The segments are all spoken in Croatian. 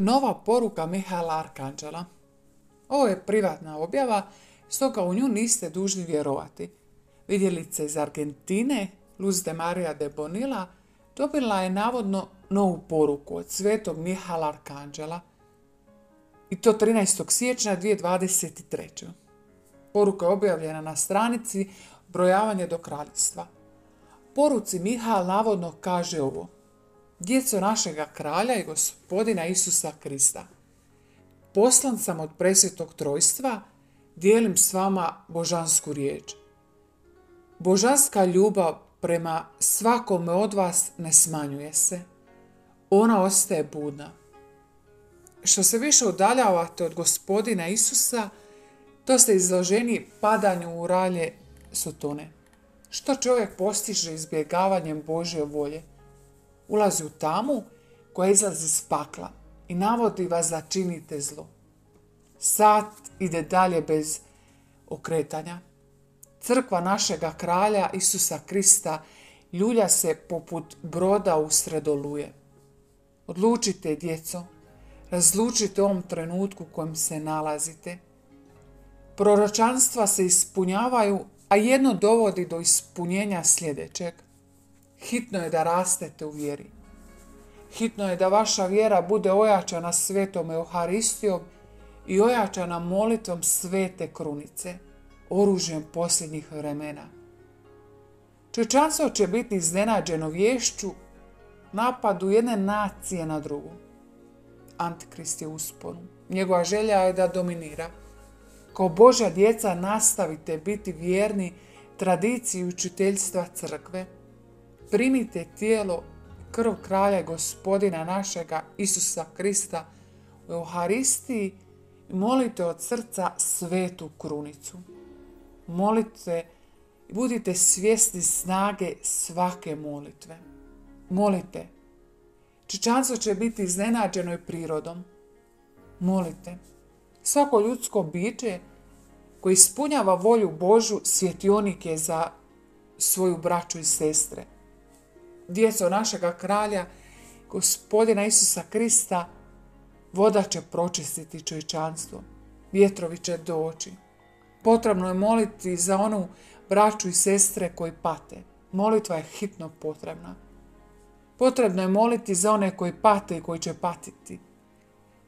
nova poruka Mihaela Arkanđela. Ovo je privatna objava, stoga u nju niste dužni vjerovati. Vidjelica iz Argentine, Luz de Maria de Bonilla, dobila je navodno novu poruku od svetog Mihala Arkanđela i to 13. siječnja 2023. Poruka je objavljena na stranici Brojavanje do kraljstva. Poruci Mihal navodno kaže ovo. Djeco našega kralja i gospodina Isusa Krista. Poslan sam od presvetog trojstva, dijelim s vama božansku riječ. Božanska ljubav prema svakome od vas ne smanjuje se. Ona ostaje budna. Što se više udaljavate od gospodina Isusa, to ste izloženi padanju u ralje sotone. Što čovjek postiže izbjegavanjem Božje volje? Ulazi u tamu koja izlazi iz pakla i navodi vas da činite zlo. Sat ide dalje bez okretanja. Crkva našega kralja Isusa Krista ljulja se poput broda u sredoluje. Odlučite, djeco, razlučite ovom trenutku u kojem se nalazite. Proročanstva se ispunjavaju, a jedno dovodi do ispunjenja sljedećeg. Hitno je da rastete u vjeri. Hitno je da vaša vjera bude ojačana svetom Euharistijom i ojačana molitvom svete krunice, oružjem posljednjih vremena. Čovječanstvo će biti iznenađeno vješću napadu jedne nacije na drugu. Antikrist je usponu. Njegova želja je da dominira. Kao Božja djeca nastavite biti vjerni tradiciji učiteljstva crkve. Primite tijelo krv kralja gospodina našega Isusa Krista u Euharistiji i molite od srca svetu krunicu. Molite i budite svjesni snage svake molitve. Molite. Čičanstvo će biti iznenađeno i prirodom. Molite. Svako ljudsko biće koji ispunjava volju Božu svjetionik je za svoju braću i sestre. Djeco našega kralja, gospodina Isusa Krista, voda će pročistiti čovječanstvo. Vjetrovi će doći. Potrebno je moliti za onu braću i sestre koji pate. Molitva je hitno potrebna. Potrebno je moliti za one koji pate i koji će patiti.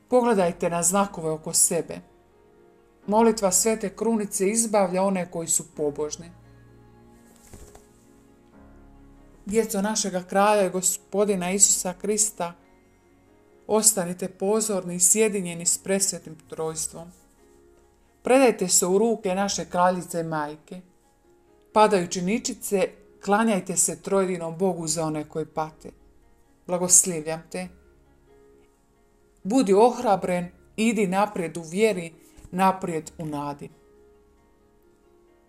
Pogledajte na znakove oko sebe. Molitva svete krunice izbavlja one koji su pobožni. Djeco našega kralja i gospodina Isusa Krista, ostanite pozorni i sjedinjeni s presvetim trojstvom. Predajte se u ruke naše kraljice majke. Padajući ničice, klanjajte se trojedinom Bogu za one koji pate. Blagoslivljam te. Budi ohrabren, idi naprijed u vjeri, naprijed u nadi.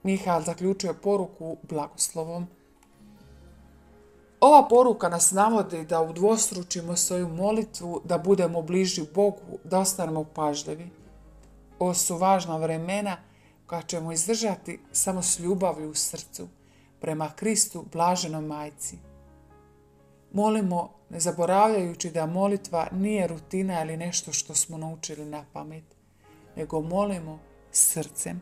Mihal zaključuje poruku blagoslovom. Ova poruka nas navodi da udvostručimo svoju molitvu, da budemo bliži Bogu, da ostanemo pažljivi. Ovo su važna vremena koja ćemo izdržati samo s ljubavi u srcu prema Kristu blaženom majci. Molimo ne zaboravljajući da molitva nije rutina ili nešto što smo naučili na pamet, nego molimo srcem.